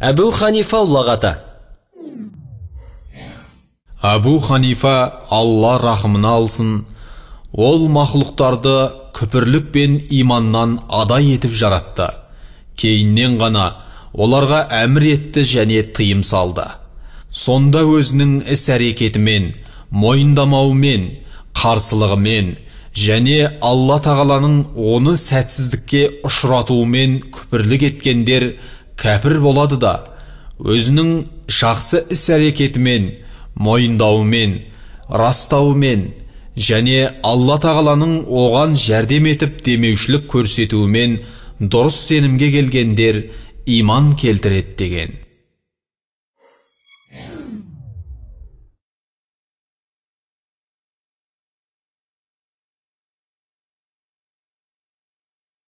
әбу ханифа ұлағата әбу ханифа алла рахымына алсын. Ол мақұлықтарды күпірлік пен иманнан адай етіп жаратты. Кейіннен ғана оларға әмір етті және тыйым салды. Сонда өзінің іс әрекетімен мойындамауымен қарсылығымен және алла тағаланың оны сәтсіздікке ұшыратуымен күпірлік еткендер кәпір болады да өзінің жақсы іс әрекетімен мойындауымен растауымен және алла тағаланың оған жәрдем етіп демеушілік көрсетуімен дұрыс сенімге келгендер иман келтіреді деген